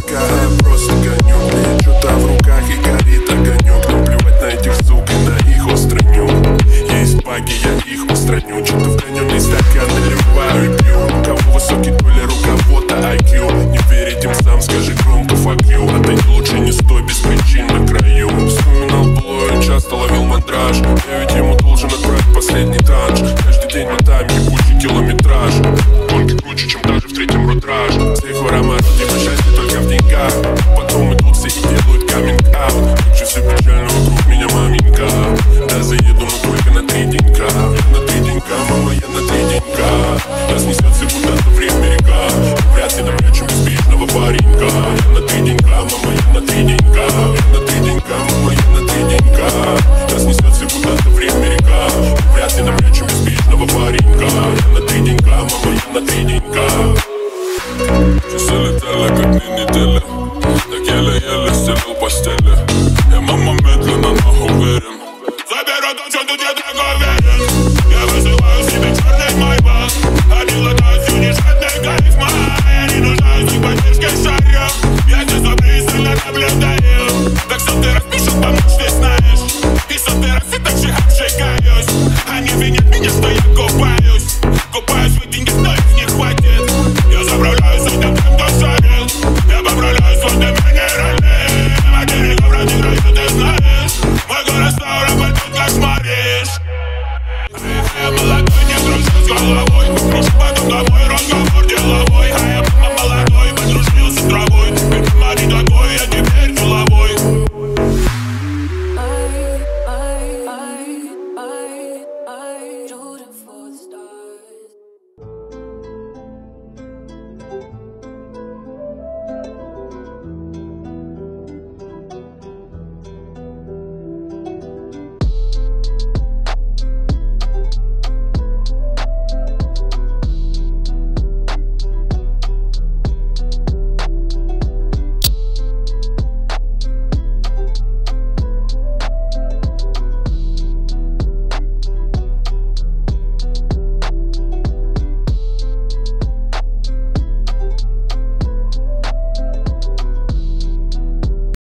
пока Я просто гоню, мне что-то в руках и горит огонек Но плевать на этих сук, на их устраню Есть баги, я их устраню. Что-то в граненый стакан наливаю и пью У кого высокий доля руковода IQ Не верить им сам, скажи громко fuck you. А ты лучше не стой без причин на краю. Вспоминал былое, часто ловил мандраж. Я ведь ему должен отправить последний танж Каждый день мотаем ебучий километраж. Он круче, чем даже в третьем рутраж С их не прощайся, Потом идут все и делают каминг аут Как же все печально меня маменька Да заеду мы только на три денька Я на три денька, мама, я на три денька Нас несет все куда-то время река Вряд ли нам лечим успешного паренька постель постели. И мама медленно, но уверен